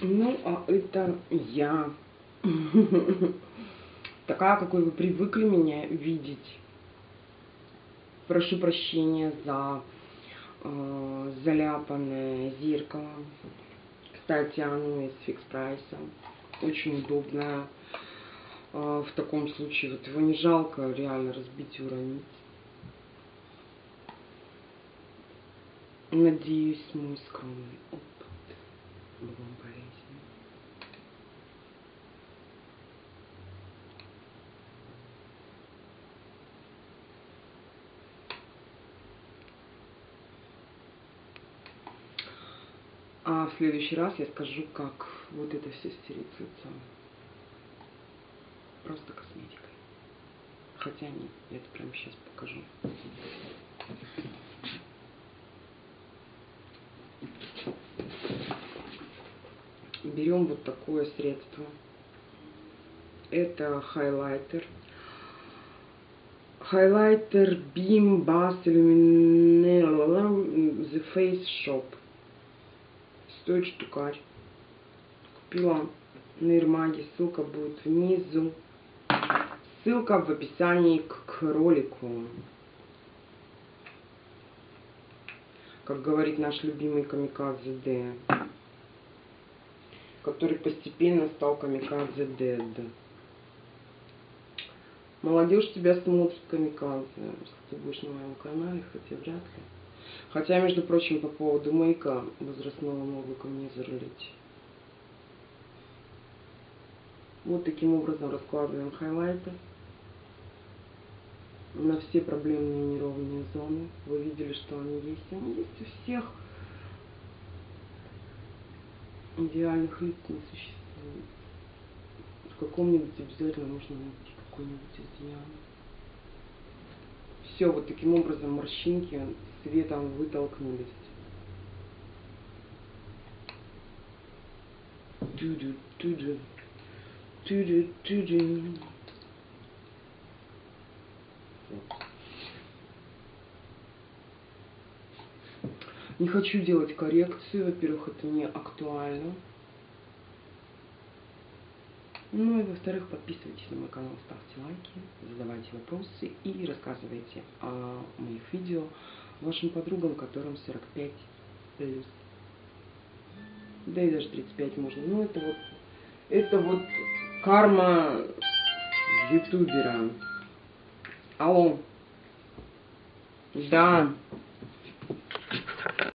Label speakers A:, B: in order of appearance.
A: Ну, а это я. Такая, какой вы привыкли меня видеть. Прошу прощения за э, заляпанное зеркало. Кстати, оно из фикс прайса. Очень удобное. Э, в таком случае вот его не жалко реально разбить и уронить. Надеюсь, мой скромный опыт вам полезен. А в следующий раз я скажу, как вот это все стереть с. Просто косметикой. Хотя нет, я это прямо сейчас покажу. Берем вот такое средство. Это хайлайтер. Хайлайтер Beam Bass Illuminate The Face Shop стоит штукарь. Купила на Ирмаге, ссылка будет внизу. Ссылка в описании к, к ролику. Как говорит наш любимый Камикадзе Д. Который постепенно стал Камикадзе Дэд. Молодежь тебя смотрит Камикадзе. Если ты будешь на моем канале, хотя вряд ли. Хотя, между прочим, по поводу мейка возрастного могу ко мне зарулить. Вот таким образом раскладываем хайлайты на все проблемные неровные зоны. Вы видели, что они есть. Они есть у всех. Идеальных лиц не существует. В каком-нибудь обязательно нужно найти какой-нибудь изъян. Все, вот таким образом морщинки светом вытолкнулись. Ту-ду, ту-ду. Не хочу делать коррекцию, во-первых, это не актуально. Ну и во-вторых, подписывайтесь на мой канал, ставьте лайки, задавайте вопросы и рассказывайте о моих видео вашим подругам, которым 45 плюс. Да и даже 35 можно. Ну это вот, это вот карма ютубера. Алло. Да.